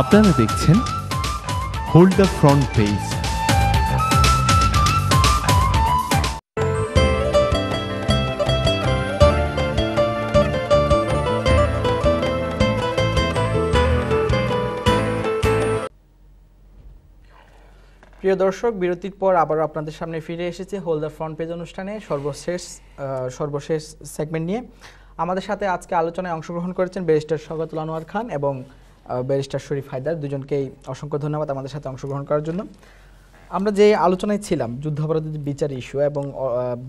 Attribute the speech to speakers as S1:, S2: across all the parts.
S1: আপনারা দেখছেন hold the front page
S2: প্রিয় দর্শক, বিরতির পর আবারও আপনাদের সামনে ফিরে এসেছে হোল দ্য ফ্রন্ট পেজ অনুষ্ঠানে, সর্বশেষ সর্বশেষ সেগমেন্ট নিয়ে। আমাদের সাথে আজকে আলোচনায় অংশগ্রহণ করেছেন ব্যারিস্টার শওকতুল আনোয়ার খান এবং ব্যারিস্টার শরীফ হায়দার দুজনকেই অসংখ্য ধন্যবাদ আমাদের সাথে অংশগ্রহণ করার জন্য। আমরা যে আলোচনায় ছিলাম যুদ্ধাপরাধীদের বিচার ইস্যু এবং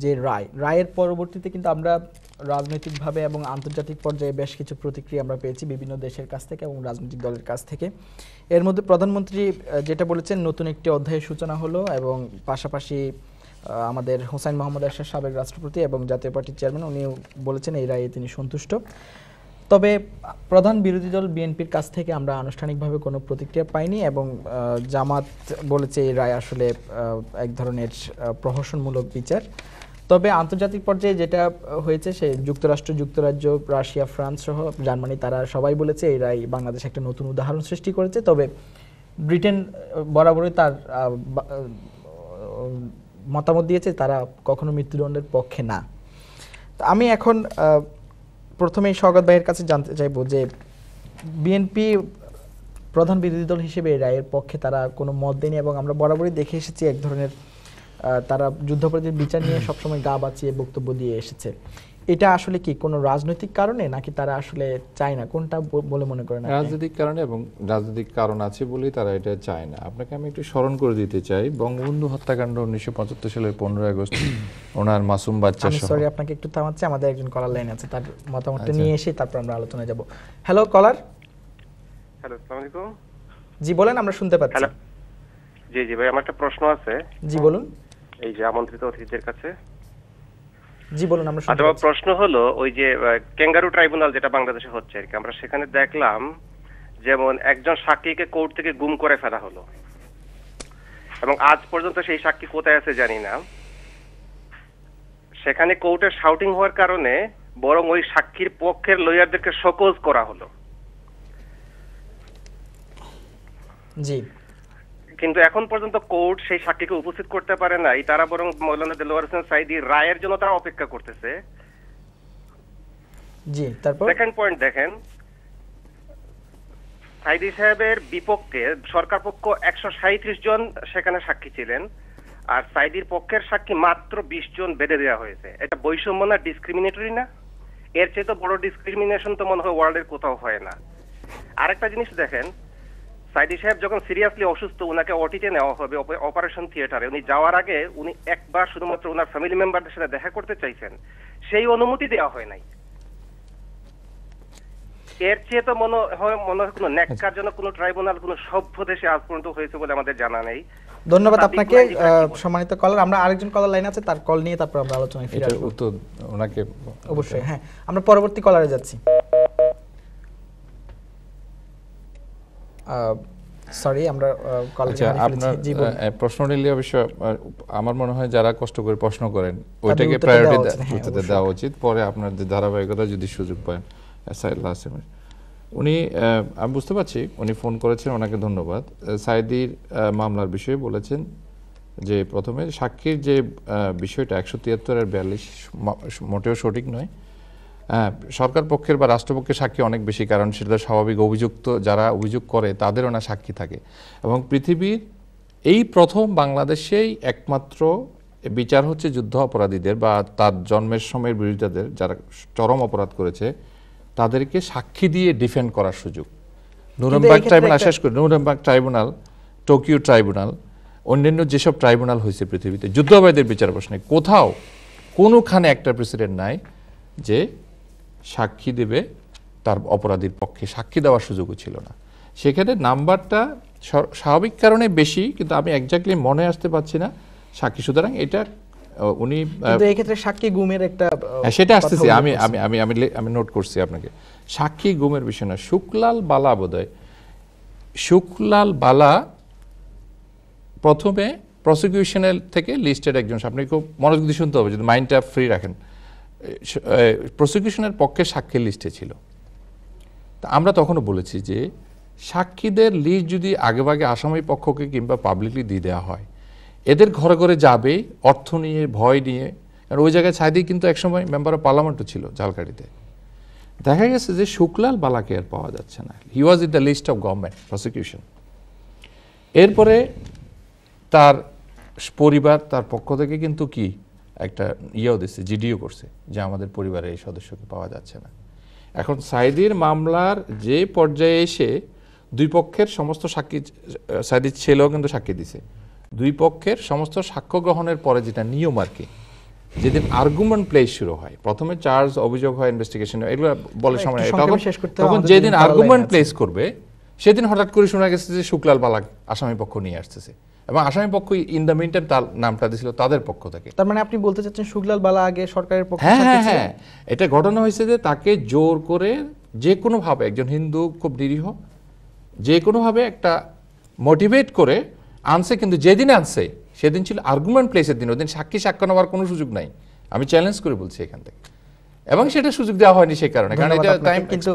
S2: যে রায়, রায়ের পরবর্তীতে কিন্তু আমরা রাজনৈতিকভাবে এবং আন্তর্জাতিক পর্যায়ে বেশ কিছু প্রতিক্রিয়া আমরা পেয়েছি বিভিন্ন দেশের কাছ থেকে এবং রাজনৈতিক দলের কাছ থেকে। এর মধ্যে প্রধানমন্ত্রী যেটা বলেছেন, নতুন একটি অধ্যায়ের সূচনা হলো এবং পাশাপাশি আমাদের হোসাইন মোহাম্মদ এরশাদ সাবেক রাষ্ট্রপতি এবং জাতীয় পার্টির চেয়ারম্যান, উনিও বলেছেন এই রায়ে তিনি সন্তুষ্ট। তবে প্রধান বিরোধী দল বিএনপির কাছ থেকে আমরা আনুষ্ঠানিকভাবে কোনো প্রতিক্রিয়া পাইনি এবং জামাত বলেছে এই রায় আসলে এক ধরনের প্রহসনমূলক বিচার। তবে আন্তর্জাতিক পর্যায়ে যেটা হয়েছে, সে যুক্তরাষ্ট্র, যুক্তরাজ্য, রাশিয়া, ফ্রান্স সহ জার্মানি, তারা সবাই বলেছে এই রায় বাংলাদেশ একটা নতুন উদাহরণ সৃষ্টি করেছে। তবে ব্রিটেন বরাবরই তার মতামত দিয়েছে, তারা কখনো মৃত্যুদণ্ডের পক্ষে না। আমি এখন প্রথমেই স্বগত ভাইয়ের কাছে জানতে চাইব যে বিএনপি প্রধান বিরোধী দল হিসেবে রায়ের পক্ষে তারা কোনো মত দেয়নি এবং আমরা বরাবরই দেখে এসেছি এক ধরনের তারা যুদ্ধাপরাধীর বিচার নিয়ে সবসময় গা বাঁচিয়ে বক্তব্য দিয়ে এসেছে। এটা আসলে কি কোনো রাজনৈতিক কারণে নাকি তারা আসলে চায় না? কোনটা বলে মনে করেন
S3: রাজনৈতিক কারণে এবং রাজনৈতিক কারণ আছে বলেই তারা এটা চায় না। আপনাকে আমি একটু স্মরণ করে দিতে চাই বঙ্গবন্ধু হত্যাকাণ্ড উনিশশো পঁচাত্তর সালের পনেরোই আগস্ট ওনার মাসুম বাচ্চা
S2: সরি আপনাকে একটু থামাচ্ছি আমাদের একজন কলার লাইন আছে তার মতামতটা
S3: আচ্ছা।
S2: নিয়ে এসে তারপর আমরা আলোচনায় যাব। হ্যালো কলার
S4: হ্যালো আসসালামু আলাইকুম।
S2: জি বলেন আমরা শুনতে পাচ্ছি।
S4: জি জি ভাই আমার একটা প্রশ্ন আছে।
S2: জি বলুন।
S4: এই যে আমন্ত্রিত অতিথিদের কাছে।
S2: জি বলুন আমরা
S4: আমার প্রশ্ন হলো ওই যে ক্যাঙ্গারু ট্রাইব্যুনাল যেটা বাংলাদেশে হচ্ছে আর কি আমরা সেখানে দেখলাম যেমন একজন সাক্ষীকে কোর্ট থেকে গুম করে ফেলা হলো। এবং আজ পর্যন্ত সেই সাক্ষী কোথায় আছে জানি না। সেখানে কোর্টে শাউটিং হওয়ার কারণে বরং ওই সাক্ষীর পক্ষের লয়ারদেরকে সকোজ করা হলো।
S2: জি।
S4: কিন্তু এখন পর্যন্ত কোর্ট সেই সাক্ষীকে উপস্থিত করতে পারে নাই। তারা বরং মৌলানা দেলোয়ার হোসেন সাইদি রায়ের জন্য তারা অপেক্ষা করতেছে।
S2: জি তারপর?
S4: সেকেন্ড পয়েন্ট দেখেন। সাইদি সাহেবের বিপক্ষে সরকার পক্ষ একশো সাঁত্রিশ জন সেখানে সাক্ষী ছিলেন আর সাইদির পক্ষের সাক্ষী মাত্র বিশ জন বেঁধে দেওয়া হয়েছে। এটা বৈষম্য না ডিসক্রিমিনেটরি না? এর চেয়ে তো বড় ডিসক্রিমিনেশন তো মনে হয় ওয়ার্ল্ডের কোথাও হয় না। আরেকটা জিনিস দেখেন সাইদি সাহেব যখন সিরিয়াসলি অসুস্থ ওনাকে ওটিতে নেওয়া হবে অপারেশন থিয়েটারে উনি যাওয়ার আগে উনি একবার শুধুমাত্র ওনার ফ্যামিলি মেম্বারদের সাথে দেখা করতে চাইছেন। সেই অনুমতি দেওয়া হয় নাই। এর চেয়ে তো মনে হয় মনে হয় কোনো ন্যাক্কারজনক কোনো ট্রাইব্যুনাল কোনো সভ্য দেশে আজ পর্যন্ত হয়েছে বলে আমাদের জানা নেই।
S2: ধন্যবাদ আপনাকে? সম্মানিত কলার আমরা আরেকজন কলার লাইন আছে তার কল নিয়ে তারপর আমরা আলোচনায় ফিরে
S3: এটা
S2: আসব।
S3: উত্তর ওনাকে
S2: অবশ্যই হ্যাঁ। আমরা পরবর্তী কলারে যাচ্ছি। সরি আমরা
S3: প্রশ্ন নিলে অবশ্য আমার মনে হয় যারা কষ্ট করে প্রশ্ন করেন ওইটাকে প্রায়োরিটি
S2: দেওয়া উচিত, হ্যাঁ,
S3: দেওয়া উচিত। পরে আপনার যে ধারাবাহিকতা যদি সুযোগ পান সাইদুল্লাহ আসেমের উনি আমি বুঝতে পারছি উনি ফোন করেছেন ওনাকে ধন্যবাদ। সাইদির মামলার বিষয়ে বলেছেন যে প্রথমে সাক্ষীর যে বিষয়টা একশো তিয়াত্তর আর বিয়াল্লিশ মোটেও সঠিক নয়। সরকার পক্ষের বা রাষ্ট্রপক্ষের সাক্ষী অনেক বেশি কারণ সেটা স্বাভাবিক অভিযুক্ত যারা অভিযোগ করে তাদেরও না সাক্ষী থাকে। এবং পৃথিবীর এই প্রথম বাংলাদেশেই একমাত্র বিচার হচ্ছে যুদ্ধ অপরাধীদের বা তার জন্মের সময়ের বিরোধিতাদের যারা চরম অপরাধ করেছে তাদেরকে সাক্ষী দিয়ে ডিফেন্ড করার সুযোগ।
S2: এক্ষেত্রে
S3: ট্রাইব্যুনাল শেষ করে নুরেমবার্গ ট্রাইব্যুনাল টোকিও ট্রাইব্যুনাল অন্যান্য যেসব ট্রাইব্যুনাল হয়েছে পৃথিবীতে যুদ্ধাপরাধীদের বিচার প্রশ্নে কোথাও কোনোখানে একটা প্রেসিডেন্ট নাই যে সাক্ষী দেবে তার অপরাধীর পক্ষে সাক্ষী দেওয়ার সুযোগও ছিল না। সেখানে নাম্বারটা স্বাভাবিক কারণে বেশি কিন্তু আমি একজাক্টলি মনে আসতে পারছি না সাক্ষী। সুতরাং এটা উনি আহ,
S2: কিন্তু এই ক্ষেত্রে সাক্ষী গুমের একটা
S3: হ্যাঁ সেটা আসতেছি। আমি আমি আমি আমি আমি নোট করছি আপনাকে। সাক্ষী গুমের বিষয় না শুক্লাল বালা বোধহয় শুক্লাল বালা প্রথমে প্রসিকিউশনের থেকে লিস্টেড একজন। আপনি খুব মনোযোগ দিয়ে শুনতে হবে যদি মাইন্ডটা ফ্রি রাখেন। প্রসিকিউশনের পক্ষে সাক্ষীর লিস্টে ছিল। তা আমরা তখনও বলেছি যে, সাক্ষীদের লিস্ট যদি আগেভাগে আসামি পক্ষকে কিংবা পাবলিকলি দিয়ে দেওয়া হয়, এদের ঘরে ঘরে যাবে, অর্থ নিয়ে, ভয় নিয়ে, কারণ ওই জায়গায় ছাইদি কিন্তু একসময় মেম্বার অফ পার্লামেন্টও ছিল ঝালকাঠিতে দেখা গেছে যে শুক্লাল বালাকে আর পাওয়া যাচ্ছে না। He was in the list of government prosecution এরপরে তার পরিবার, তার পক্ষ থেকে কিন্তু কি একটা ইয়েও দিচ্ছে জিডিও করছে যে আমাদের পরিবারের এই সদস্যকে পাওয়া যাচ্ছে না। এখন সাইদির মামলার যে পর্যায়ে এসে দুই পক্ষের সমস্ত সাক্ষী সাইদির ছেলেও কিন্তু সাক্ষী দিছে। দুই পক্ষের সমস্ত সাক্ষ্য গ্রহণের পরে যেটা নিয়ম আর কি যেদিন আর্গুমেন্ট প্লেস শুরু হয় প্রথমে চার্জ অভিযোগ হয় ইনভেস্টিগেশন এগুলো বলে সময় তখন যেদিন আর্গুমেন্ট প্লেস করবে সেদিন হঠাৎ করে শোনা গেছে যে শুক্লাল বালাক আসামি পক্ষ নিয়ে আসতেছে। এবং আসামি পক্ষ ইন দ্য মিনটাইম তার নামটা দিছিল তাদের পক্ষ থেকে।
S2: তার মানে আপনি বলতে চাচ্ছেন শুক্লাল বালা আগে সরকারের পক্ষে
S3: হ্যাঁ হ্যাঁ হ্যাঁ। এটা ঘটনা হয়েছে যে তাকে জোর করে যে কোনোভাবে একজন হিন্দু খুব নিরীহ যে কোনোভাবে একটা মোটিভেট করে আনছে কিন্তু যেদিন আনছে সেদিন ছিল আর্গুমেন্ট প্লেসের দিন ওদিন সাক্ষী সাক্ষ্য নেওয়ার কোনো সুযোগ নাই। আমি চ্যালেঞ্জ করে বলছি এখান থেকে। এবং সেটা সুযোগ দেওয়া হয়নি সেই কারণে কারণ এটা টাইম
S2: কিন্তু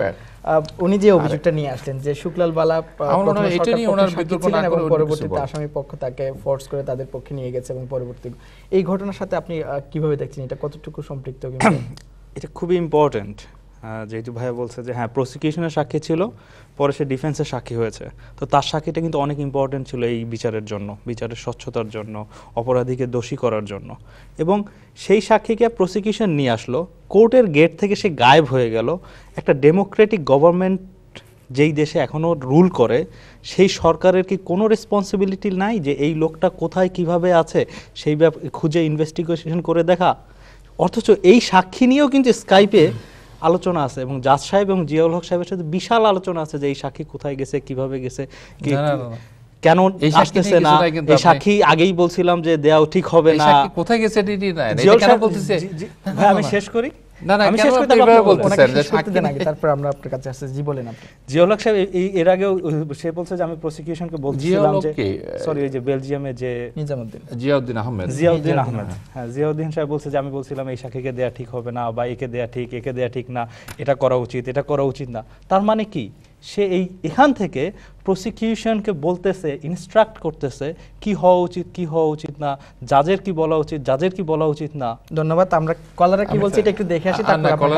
S2: উনি যে অভিযোগটা নিয়ে আসলেন যে শুক্লাল বালা
S3: এটা নিয়ে ওনার বিতর্ক না
S2: এবং
S3: করে
S2: পরবর্তীতে আসামি পক্ষ তাকে ফোর্স করে তাদের পক্ষে নিয়ে গেছে এবং পরবর্তী এই ঘটনার সাথে আপনি কীভাবে দেখছেন? এটা কতটুকু সম্পৃক্ত
S5: এটা খুবই ইম্পর্ট্যান্ট যেহেতু ভাইয়া বলছে যে হ্যাঁ প্রসিকিউশনের সাক্ষী ছিল, পরে সে ডিফেন্সের সাক্ষী হয়েছে। তো তার সাক্ষীটা কিন্তু অনেক ইম্পর্ট্যান্ট ছিল এই বিচারের জন্য, বিচারের স্বচ্ছতার জন্য, অপরাধীকে দোষী করার জন্য। এবং সেই সাক্ষীকে প্রসিকিউশন নিয়ে আসলো, কোর্টের গেট থেকে সে গায়েব হয়ে গেল। একটা ডেমোক্রেটিক গভর্নমেন্ট যেই দেশে এখনও রুল করে, সেই সরকারের কি কোনো রেসপন্সিবিলিটি নাই যে এই লোকটা কোথায়, কীভাবে আছে? সেই খুঁজে ইনভেস্টিগেশন করে দেখা। অথচ এই সাক্ষী নিয়েও কিন্তু স্কাইপে আলোচনা আছে এবং জাজ সাহেব এবং জিয়াউল হক সাহেবের সাথে বিশাল আলোচনা আছে যে এই সাক্ষী কোথায় গেছে কীভাবে গেছে। কেন আসতেছে না? এই সাক্ষী আগেই বলছিলাম যে দেওয়া ঠিক হবে না।
S3: কোথায় গেছে
S5: আমি শেষ করি।
S3: না, না,
S5: আমি
S3: কেন
S5: শেষ করি
S3: আপনি
S5: তারপর
S3: এভাবে বলতেছেন? যে সাক্ষী
S2: আগে তারপর আমরা আপনার কাছে আসছি জি বলেন আপনি।
S5: জিয়াউল সাহেব এই এর আগেও সে বলছে যে আমি প্রসিকিউশনকে বলছিলাম যে সরি ওই যে বেলজিয়ামে যে
S3: জিয়াউদ্দিন আহমেদ।
S5: জিয়াউদ্দিন
S2: জিয়াউদ্দিন
S5: আহমেদ। হ্যাঁ জিয়াউদ্দিন সাহেব বলছে যে আমি বলছিলাম এই সাক্ষীকে দেয়া ঠিক হবে না বা একে দেয়া ঠিক একে দেয়া ঠিক না এটা করা উচিত এটা করা উচিত না। তার মানে কি? সে এই এখান থেকে প্রসিকিউশনকে বলতেছে ইনস্ট্রাক্ট করতেছে কি হওয়া উচিত কি হওয়া উচিত না জাজের কি বলা উচিত জাজের কি বলা উচিত না।
S2: ধন্যবাদ আমরা কলারা কি বলছি এটা একটু দেখে আসি তারপর